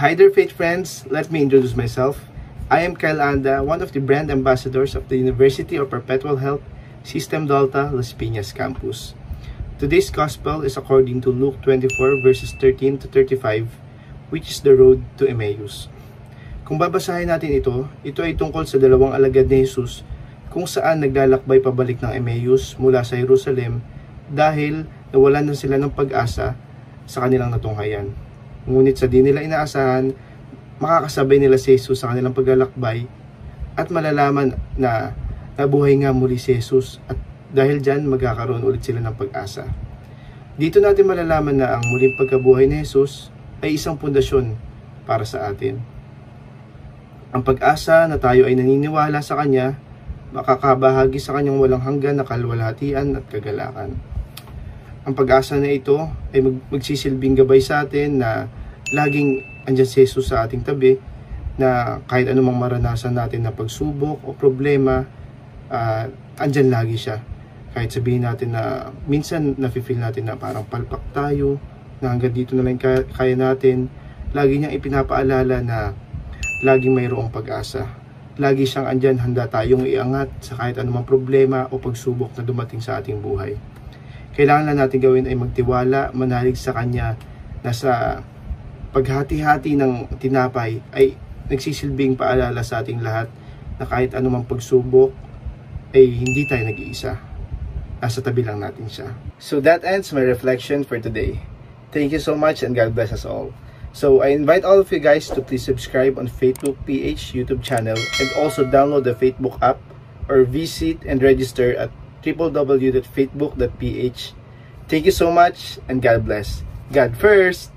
Hi there, faith friends. Let me introduce myself. I am Kyle Anda, one of the brand ambassadors of the University of Perpetual Health, System Delta, Las Piñas campus. Today's gospel is according to Luke 24 verses 13 to 35, which is the road to Emmaus. Kung babasahin natin ito, ito ay tungkol sa dalawang alagad ni Jesus kung saan naglalakbay pabalik ng Emmaus mula sa Jerusalem dahil nawalan na sila ng pag-asa sa kanilang natunghayan. Ngunit sa di nila inaasahan, makakasabay nila si Jesus sa kanilang paglalakbay at malalaman na nabuhay nga muli si Jesus at dahil dyan magkakaroon ulit sila ng pag-asa. Dito natin malalaman na ang muling pagkabuhay ni Jesus ay isang pundasyon para sa atin. Ang pag-asa na tayo ay naniniwala sa Kanya, makakabahagi sa Kanyang walang hanggan na kalwalhatian at kagalakan. Ang pag-asa na ito ay mag- magsisilbing gabay sa atin na laging andyan si Jesus sa ating tabi na kahit anumang maranasan natin na pagsubok o problema, uh, andyan lagi siya. Kahit sabihin natin na minsan nafe-feel natin na parang palpak tayo, na hanggang dito na lang kaya, kaya natin, lagi niyang ipinapaalala na laging mayroong pag-asa. Lagi siyang andyan, handa tayong iangat sa kahit anumang problema o pagsubok na dumating sa ating buhay kailangan lang natin gawin ay magtiwala, manalig sa Kanya na sa paghati-hati ng tinapay ay nagsisilbing paalala sa ating lahat na kahit anumang pagsubok ay hindi tayo nag-iisa. Nasa tabi lang natin siya. So that ends my reflection for today. Thank you so much and God bless us all. So I invite all of you guys to please subscribe on Facebook PH YouTube channel and also download the Facebook app or visit and register at www.facebook.ph. Thank you so much and God bless. God first!